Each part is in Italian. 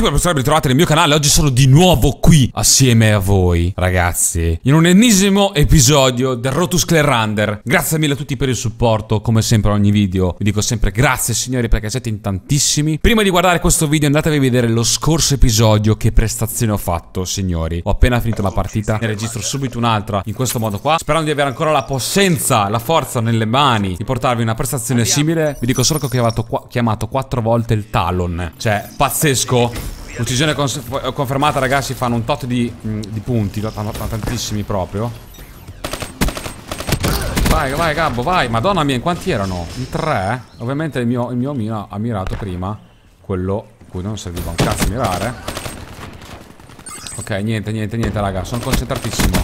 ragazzi, per essere ritrovati nel mio canale. Oggi sono di nuovo qui assieme a voi, ragazzi, in un ennesimo episodio del Rotus Clear Grazie mille a tutti per il supporto, come sempre a ogni video. Vi dico sempre grazie signori perché siete in tantissimi. Prima di guardare questo video andatevi a vedere lo scorso episodio, che prestazione ho fatto, signori. Ho appena finito la partita, ne registro subito un'altra in questo modo qua, sperando di avere ancora la possenza, la forza nelle mani di portarvi una prestazione simile. Vi dico solo che ho chiamato, chiamato volte il Talon. Cioè, pazzesco. Uccisione confermata, ragazzi, fanno un tot di, mm, di punti, fanno tantissimi proprio. Vai, vai, Gabbo, vai. Madonna mia, in quanti erano? In tre? Ovviamente il mio, il mio mino ha mirato prima quello cui non serviva un cazzo mirare. Ok, niente, niente, niente, raga. Sono concentratissimo.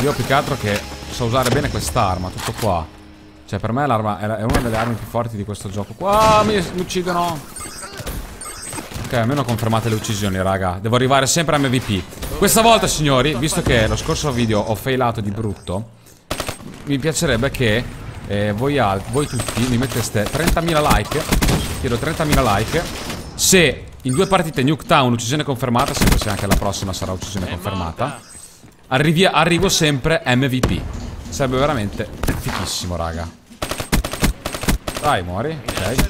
Io più che altro che so usare bene quest'arma, tutto qua. Cioè, per me l'arma è una delle armi più forti di questo gioco. Qua mi uccidono. Ok, almeno confermate le uccisioni, raga. Devo arrivare sempre a MVP. Questa volta, signori, visto che lo scorso video ho failato di brutto, mi piacerebbe che eh, voi, voi tutti mi metteste 30.000 like. Chiedo 30.000 like. Se in due partite Nuketown uccisione confermata, sempre se anche la prossima sarà uccisione confermata, arrivi, arrivo sempre MVP. Sarebbe veramente fichissimo, raga. Dai, muori. Ok.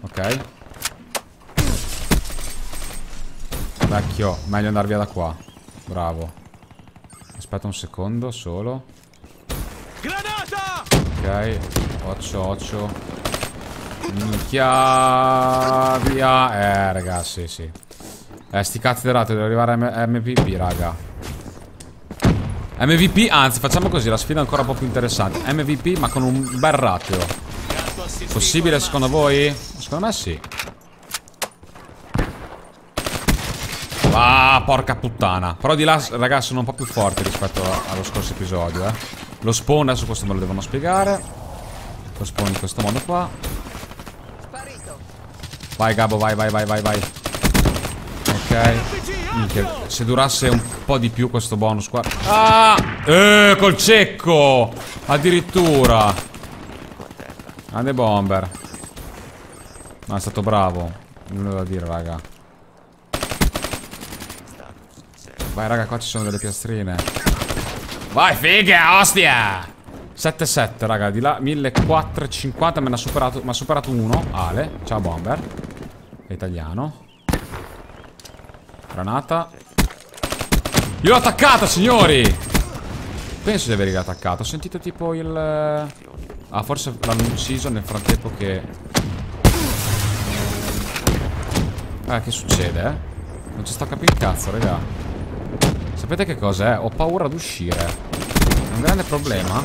Ok. Vecchio, meglio andare via da qua. Bravo. Aspetta un secondo solo. Ok, occhio, occhio. Minchia via. Eh, raga, sì, sì. Eh, sti cazzi di rato, devo arrivare a MVP, raga. MVP, anzi, facciamo così, la sfida è ancora un po' più interessante. MVP, ma con un bel ratio. Possibile secondo voi? Secondo me sì. Porca puttana. Però di là, ragazzi, sono un po' più forti rispetto allo scorso episodio, eh. Lo spawn, adesso questo me lo devono spiegare. Lo spawn in questo modo qua. Vai, Gabo, vai, vai, vai, vai, vai. Ok. Minchia, se durasse un po' di più questo bonus qua. Ah! Eh, col cecco! Addirittura. Grande bomber. Ma è stato bravo. Nulla da dire, raga. Vai raga qua ci sono delle piastrine. Vai figa ostia! 7-7 raga di là 1450 me ne ha superato Mi ha superato uno Ale. Ciao bomber. È italiano. Granata. Io l'ho attaccata signori! Penso di averli attaccato Ho sentito tipo il Ah forse l'hanno ucciso nel frattempo che Eh che succede eh? Non ci sto a capire il cazzo raga Sapete che cos'è? Ho paura ad uscire. È un grande problema.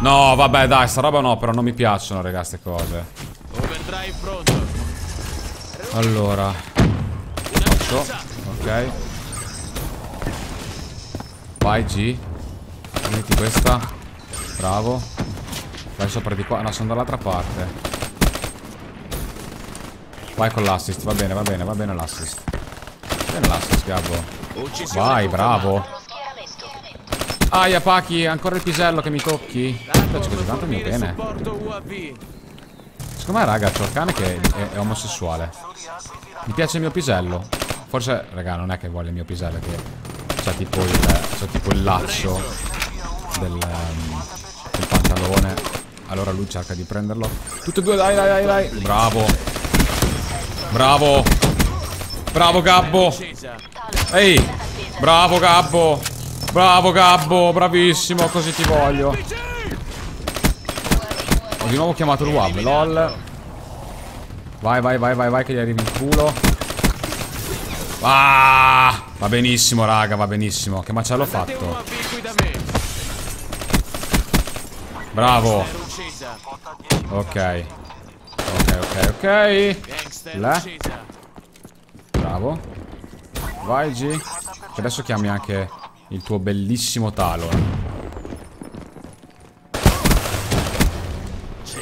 No, vabbè, dai, sta roba no, però non mi piacciono, raga, queste cose. Allora. Faccio. Ok. Vai, G. Metti questa. Bravo. Vai sopra di qua. No, sono dall'altra parte. Vai con l'assist, va bene, va bene, va bene l'assist. Bene l'assist, Gabbo. Vai, bravo. Aia, Pachi, ancora il pisello che mi tocchi. Mi piace così tanto il mio bene. Secondo me, raga, c'ho il cane che è, è, omosessuale. Mi piace il mio pisello. Forse, raga, non è che vuole il mio pisello, che c'è tipo il, c'è tipo il laccio del, um, del pantalone. Allora lui cerca di prenderlo. Tutte e due, dai, dai, dai, dai. Bravo. Bravo. Bravo, Gabbo. Ehi, bravo Gabbo. Bravo Gabbo, bravissimo, così ti voglio. Ho di nuovo chiamato WAB, lol. Vai, vai, vai, vai, vai, che gli arrivi in culo. Ah, va benissimo, raga, va benissimo. Che macello ho fatto. Bravo. Ok. Ok, ok, ok. Là. Bravo. Vai G. Che adesso chiami anche il tuo bellissimo Talon.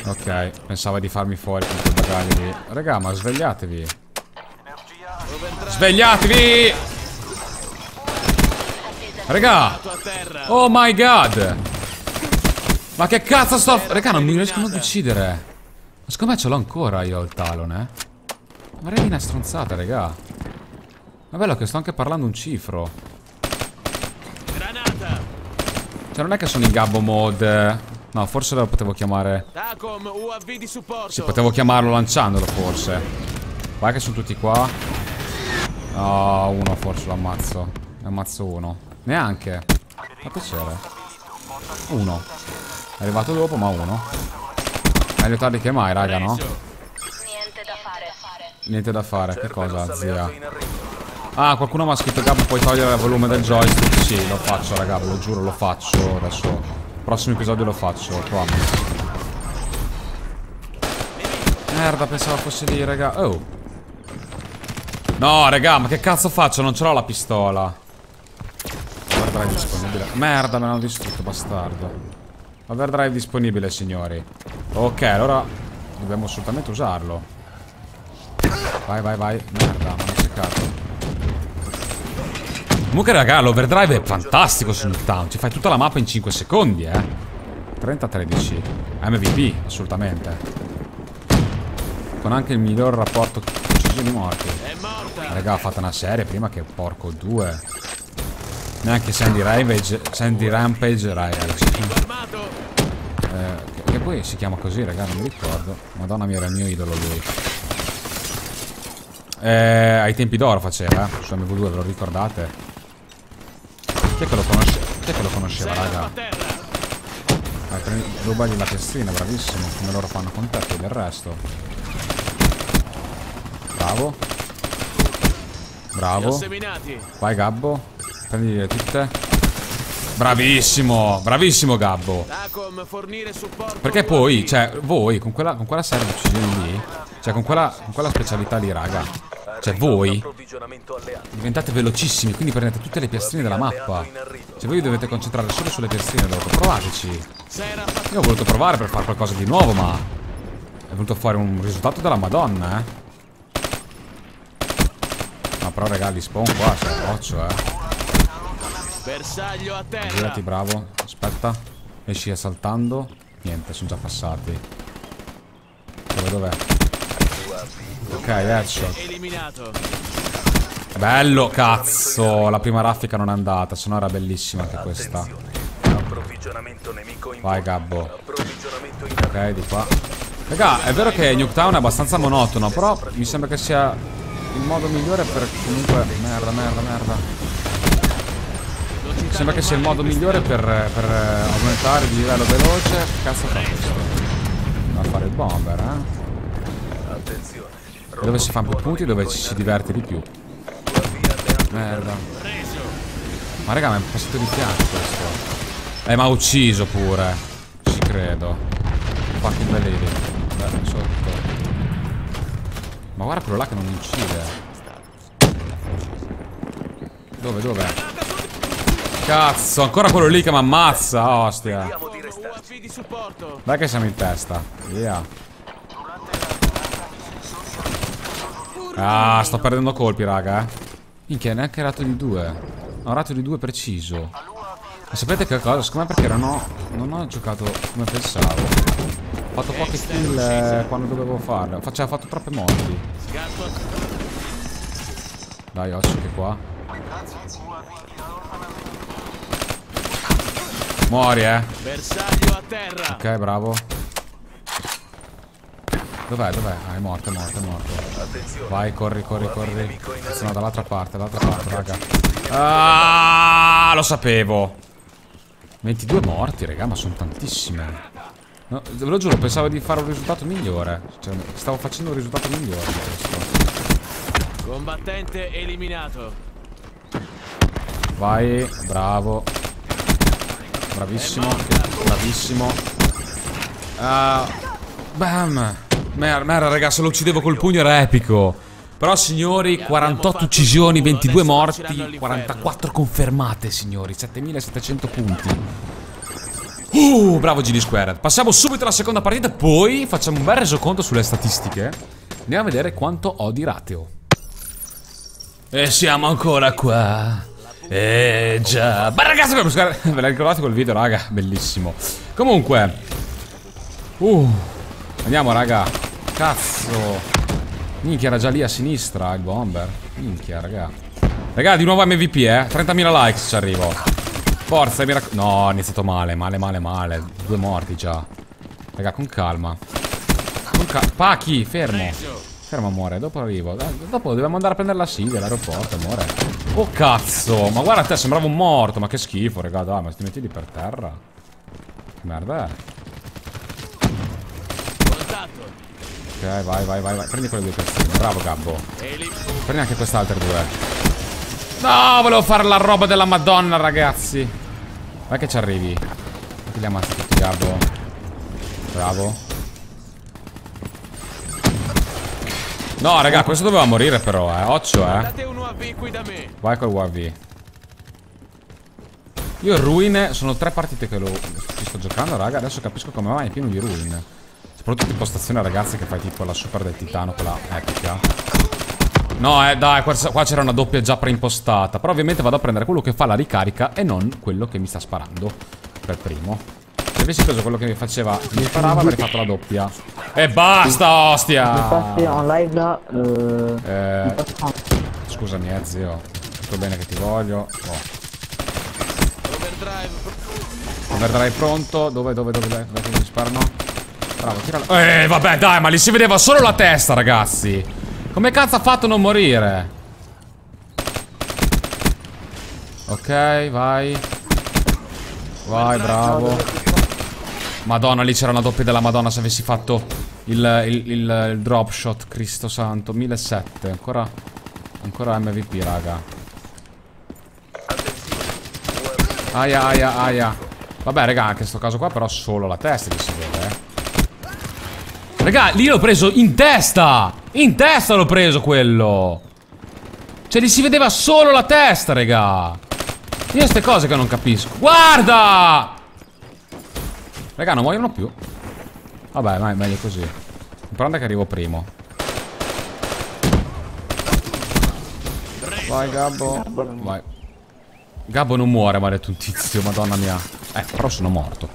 Ok, pensava di farmi fuori con quel bagaglio lì. Raga, ma svegliatevi. Svegliatevi! Raga! Oh my god! Ma che cazzo sto... Raga, non mi riescono ad uccidere. Ma secondo me ce l'ho ancora io il Talon, eh. Ma è una stronzata, raga. Ma bello che sto anche parlando un cifro. Granata. Cioè, non è che sono in gabbo mode. No, forse lo potevo chiamare. Tacom, UAV di supporto. Sì, potevo chiamarlo lanciandolo, forse. Vai che sono tutti qua. No, uno forse lo ammazzo. Ne ammazzo uno. Neanche. Fa piacere. Uno. È arrivato dopo, ma uno. Meglio tardi che mai, raga, no? Niente da fare. Niente da fare. Che cosa, zia? Ah, qualcuno mi ha scritto Gabbo puoi togliere il volume del joystick? Sì, lo faccio raga, lo giuro, lo faccio Adesso, prossimo episodio lo faccio, promise Merda, pensavo fosse lì, raga. Oh. No, raga, ma che cazzo faccio? Non ce l'ho la pistola. Overdrive disponibile. Merda, me l'hanno distrutto, bastardo. Overdrive disponibile, signori. Ok, allora Dobbiamo assolutamente usarlo. Vai, vai, vai. Merda, mi hanno seccato Comunque raga l'overdrive è fantastico su Nuketown Ci fai tutta la mappa in 5 secondi eh. 30-13 MVP assolutamente. Con anche il miglior rapporto uccisioni morti. Raga ha fatto una serie prima che porco 2 Neanche Sandy Rampage Sandy Rampage Armato. eh, che, che poi si chiama così raga non mi ricordo. Madonna mia era il mio idolo lui. Eh, ai tempi d'oro faceva eh, su MV2 ve lo ricordate? Chi è che lo conosce? Chi è che lo conosceva raga? a terra. Vai, prendi, rubagli la piastrina, bravissimo, come loro fanno con te del resto. Bravo. Bravo. Vai Gabbo. Prendile tutte. Bravissimo, bravissimo Gabbo. Perché poi, cioè, voi con quella, con quella serie di uccisioni lì, cioè con quella, con quella specialità lì, raga, cioè voi diventate velocissimi, quindi prendete tutte le piastrine della mappa. Cioè voi dovete concentrare solo sulle piastrine dopo. Provateci. Io ho voluto provare per fare qualcosa di nuovo, ma è venuto fuori un risultato della madonna, eh. Ma però, raga, gli spawn qua, c'è occhio, eh. Bersaglio a terra. Girati, bravo. Aspetta. Esci saltando. Niente, sono già passati. Dove, dov'è? Ok, headshot. Eliminato. Bello, cazzo. La prima raffica non è andata, se no era bellissima anche questa. Vai. Gabbo. Ok, di qua. Raga, è vero che Nuketown è abbastanza monotono, però mi sembra che sia il modo migliore per comunque... Merda, merda, merda. Mi sembra che sia il modo migliore per, per aumentare il livello veloce. Che cazzo fa questo? Va a fare il bomber, eh? Dove si fanno più punti, dove ci si diverte di più. Merda. Ma raga, mi è passato di fianco questo. Eh, ma ha ucciso pure. Ci credo. Fucking belli. Beh, sotto. Ma guarda quello là che non mi uccide. Dove, dove? Cazzo, ancora quello lì che mi ammazza. Ostia. Dai che siamo in testa. Via. Ah, sto perdendo colpi, raga. eh. Minchia, neanche rato di due. Ho rato di due preciso. Ma sapete che cosa? Secondo me perché non ho, non ho giocato come pensavo. Ho fatto poche kill eh, quando dovevo farle. Ho fatto, ho fatto troppe morti. Dai, occhio che qua. Muori, eh. Ok, bravo. Dov'è? Dov'è? Ah, è morto, è morto, è morto. Vai, corri, corri, corri. Cazzo, no, dall'altra parte, dall'altra parte, raga. Ah, lo sapevo. 22 morti, raga, ma sono tantissime. No, ve lo giuro, pensavo di fare un risultato migliore. Cioè, stavo facendo un risultato migliore di questo. Combattente eliminato. Vai, bravo. Bravissimo, bravissimo. Ah, bam. Merda, merda, raga, se lo uccidevo col pugno era epico. Però, signori, 48 uccisioni, 22 morti, 44 confermate, signori. 7700 punti. Uh, bravo GD Squared. Passiamo subito alla seconda partita, poi facciamo un bel resoconto sulle statistiche. Andiamo a vedere quanto ho di rateo. E siamo ancora qua. Eh già. Ma ragazzi, ve la ricordate quel video, raga? Bellissimo. Comunque. Uh. Andiamo, raga. Cazzo. Minchia, era già lì a sinistra il bomber. Minchia, raga. Raga, di nuovo MVP, eh. 30.000 likes ci arrivo. Forza, mi raccomando. No, è iniziato male, male, male, male. Due morti già. Raga, con calma. Con calma. Pachi, fermo. Fermo, amore. Dopo arrivo. Dopo dobbiamo andare a prendere la Silvia all'aeroporto, amore. Oh, cazzo. Ma guarda te, sembrava un morto. Ma che schifo, raga. Dai, ma ti metti lì per terra. Merda è? Contatto. Ok, vai, vai, vai, vai. Prendi quelle due persone. Bravo, Gabbo. Prendi anche quest'altre due. No, volevo fare la roba della Madonna, ragazzi. Vai che ci arrivi. Ti li ammazzi tutti, Gabbo. Bravo. No, raga, questo doveva morire però, eh. Occhio, eh. Vai col UAV. Io Ruin, sono tre partite che lo ci sto giocando, raga. Adesso capisco come mai è pieno di Ruin. Soprattutto impostazione, ragazzi, che fai tipo la super del titano, quella epica. No, eh, dai, qua c'era una doppia già preimpostata. Però ovviamente vado a prendere quello che fa la ricarica e non quello che mi sta sparando. Per primo. Se avessi preso quello che mi faceva, mi sparava, avrei fatto la doppia. E basta, ostia! passi on live da... Eh, scusami, eh, zio. Tutto bene che ti voglio. Oh. Overdrive. Overdrive pronto. Dove, dove, dove, dove, dove che mi sparano? Bravo, tiralo. Eh, vabbè, dai, ma lì si vedeva solo la testa, ragazzi. Come cazzo ha fatto a non morire? Ok, vai. Vai, bravo. Madonna, lì c'era una doppia della Madonna se avessi fatto il, il, il, il drop shot, Cristo santo. 1007. Ancora, ancora MVP, raga. Aia, aia, aia. Vabbè, raga, anche in sto caso qua però solo la testa che si vede. Raga, lì l'ho preso in testa! In testa l'ho preso quello! Cioè, lì si vedeva solo la testa, raga! Io queste cose che non capisco. Guarda! Raga, non muoiono più. Vabbè, ma è meglio così. L'importante è che arrivo primo. Vai, Gabbo. Vai. Gabbo non muore, maledetto un tizio, madonna mia. Eh, però sono morto.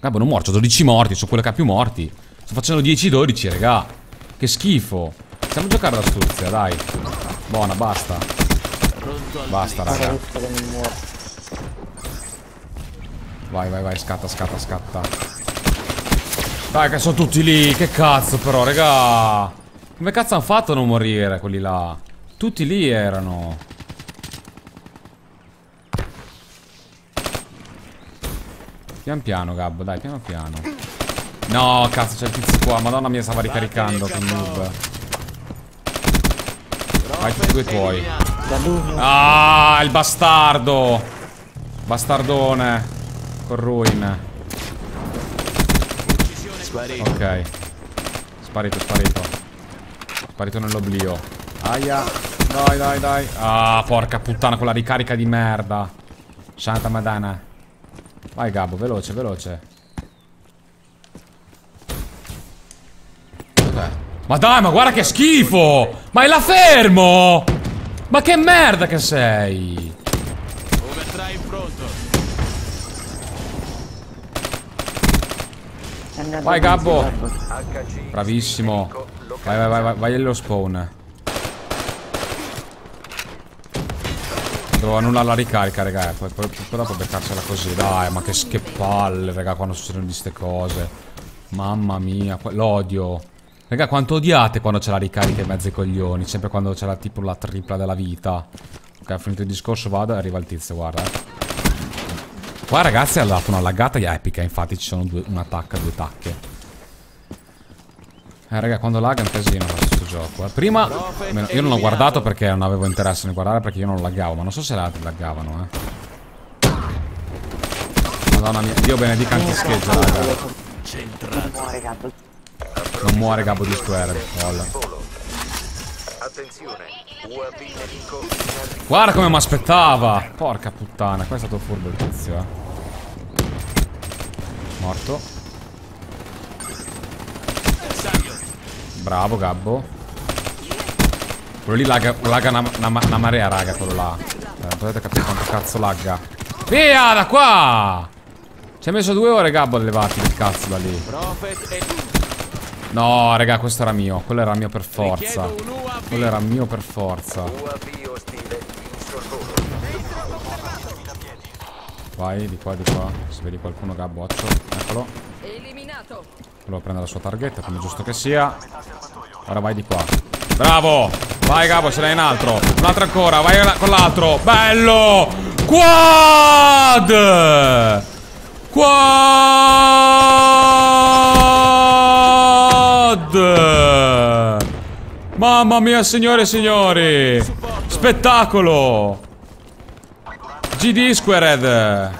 Gabbo non muore, ho 12 morti, sono quello che ha più morti. Sto facendo 10-12, raga. Che schifo. A giocare d'astuzia, dai. Buona, basta. Basta, raga. Vai, vai, vai, scatta, scatta, scatta. Dai, che sono tutti lì. Che cazzo, però, raga. Come cazzo hanno fatto a non morire quelli là? Tutti lì erano. Pian piano, Gabbo, dai, piano piano. No, cazzo, c'è il tizio qua. Madonna mia, stava ricaricando. Che noob. Vai, tutti e due tuoi. Lugno. Ah, il bastardo. Bastardone. Con ruin. Ok. Sparito, sparito. Sparito nell'oblio. Aia. Dai, dai, dai. Ah, porca puttana, quella ricarica di merda. Santa Madana. Vai, Gabbo, veloce, veloce. Ma dai, ma guarda che schifo! Ma è la fermo! Ma che merda che sei! Vai, Gabbo. Bravissimo. Vai, vai, vai, vai, vai allo spawn. Devo annullare la ricarica, raga. eh, Poi, poi, poi dopo beccarcela così. Dai, ma che, che palle, raga, quando succedono di ste cose. Mamma mia, l'odio. Raga, quanto odiate quando c'è la ricarica in mezzo ai coglioni. Sempre quando c'è la tipo la tripla della vita. Ok, ho finito il discorso, vado e arriva il tizio, guarda. Qua ragazzi ha dato una laggata epica, infatti ci sono due, una tacca, due tacche. Eh raga, quando lagga è un casino questo gioco. eh. Prima io non ho guardato perché non avevo interesse nel guardare perché io non laggavo, ma non so se le altre laggavano, eh. Madonna mia, Dio benedica anche scheggia, raga. Gabbo. Non muore Gabbo di Square. Guarda come mi aspettava! Porca puttana, qua è stato furbo il tizio, eh. Morto. Bravo Gabbo. Quello lì lagga, lagga una, una- una marea, raga, quello là. Eh, non potete capire quanto cazzo lagga. Via, da qua! Ci hai messo due ore, Gabbo, a levarti il cazzo da lì. No, raga, questo era mio. Quello era mio per forza. Quello era mio per forza. Vai, di qua, di qua. Se vedi qualcuno, gabboccio. Eccolo. Eliminato. Quello prende la sua targhetta, come giusto che sia. Ora vai di qua. Bravo! Vai, Gabo, ce n'è un altro. Un altro ancora, vai con l'altro. Bello! Quad! Quad! Mamma mia, signore e signori! Spettacolo! GD Squared!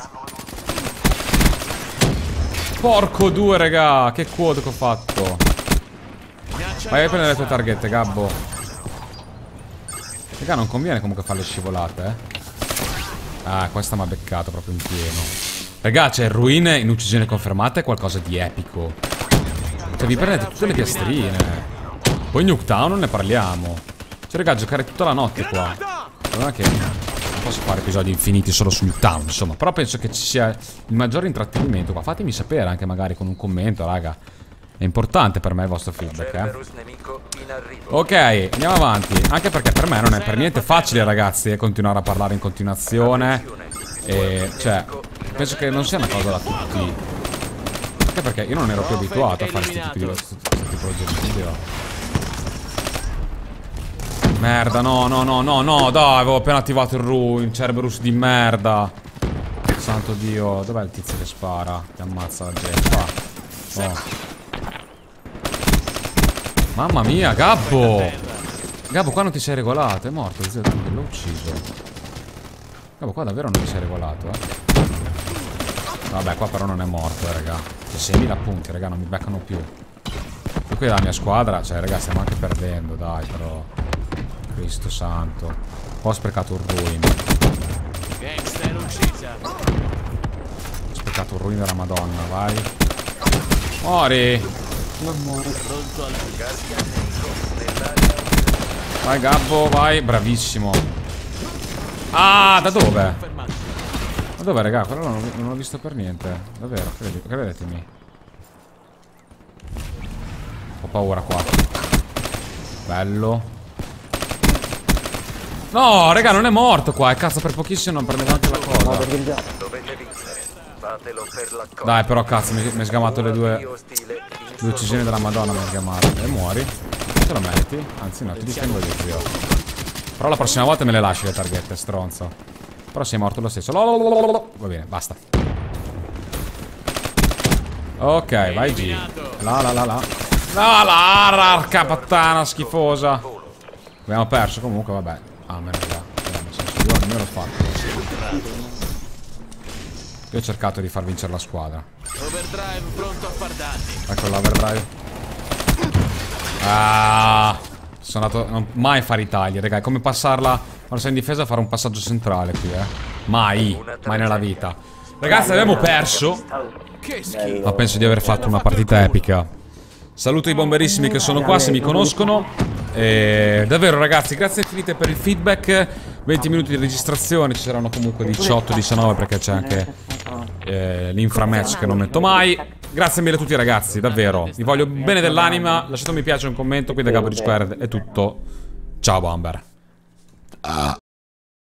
Porco due, raga! Che quad che ho fatto! Vai a prendere le tue targhette, Gabbo. Raga, non conviene comunque fare le scivolate, eh. Ah, questa mi ha beccato proprio in pieno. Raga, c'è il ruin in uccisione confermata è qualcosa di epico. Cioè, vi prendete tutte le piastrine. Poi Nuketown ne parliamo. Cioè, raga, giocare tutta la notte qua. Non è che non posso fare episodi infiniti solo su Nuketown, insomma. Però penso che ci sia il maggiore intrattenimento qua. Fatemi sapere anche magari con un commento, raga. È importante per me il vostro feedback, eh. Ok, andiamo avanti. Anche perché per me non è per niente facile, ragazzi, continuare a parlare in continuazione. E, cioè, penso che non sia una cosa da tutti. Anche perché io non ero più abituato a fare questi tipi di questo tipologia di video. Merda, no, no, no, no, no, dai, avevo appena attivato il Ruin, Cerberus di merda. Santo Dio, dov'è il tizio che spara? Che ammazza la gente, qua. Oh. Mamma mia, Gabbo! Gabbo, qua non ti sei regolato, è morto, zio, l'ho ucciso. Gabbo, qua davvero non ti sei regolato, eh. Vabbè, qua però non è morto, eh, raga. C'è 6.000 punti, raga, non mi beccano più. E qui dalla mia squadra, cioè, raga, stiamo anche perdendo, dai, però. Cristo santo. Ho sprecato un ruin. Ho sprecato un ruin della madonna, vai. Al Vai, Gabbo, vai. Bravissimo. Ah, da dove? Ma dove, raga? Quello non, l'ho- non l'ho visto per niente. Davvero, credi- credetemi. Ho paura qua. Bello. No, raga, non è morto qua. E cazzo, per pochissimo non prendeva anche la cosa. Dovete vincere. Fatelo per la cosa. Dai, però, cazzo, mi, mi hai sgamato le due, due uccisioni della Madonna. Mi hai sgamato. E muori. Te lo meriti. Anzi, no, ti difendo io, zio. Però la prossima volta me le lasci le targhette, stronzo. Però sei morto lo stesso. Lololololo. Va bene, basta. Ok, vai G. La la la la. La la, l'arca puttana schifosa. Abbiamo perso comunque, vabbè. Ah, me ne va. Nel senso, Io almeno l'ho fatto. Io ho cercato di far vincere la squadra. Overdrive pronto a far danni. Ecco l'overdrive. Ah. Sono andato. Non mai fare i tagli, raga. È come passarla. Quando sei in difesa fare un passaggio centrale qui, eh. Mai. Mai nella vita. Ragazzi, abbiamo perso. Che schifo. Ma penso di aver fatto una partita epica. Saluto i bomberissimi che sono qua, se mi conoscono. E davvero ragazzi, grazie infinite per il feedback. 20 minuti di registrazione, ci saranno comunque 18-19 perché c'è anche eh, l'inframatch che non metto mai. Grazie mille a tutti ragazzi, davvero. Vi voglio bene dell'anima. Lasciate un mi piace, un commento. Qui da Gabbo di Squared è tutto. Ciao Bomber. uh,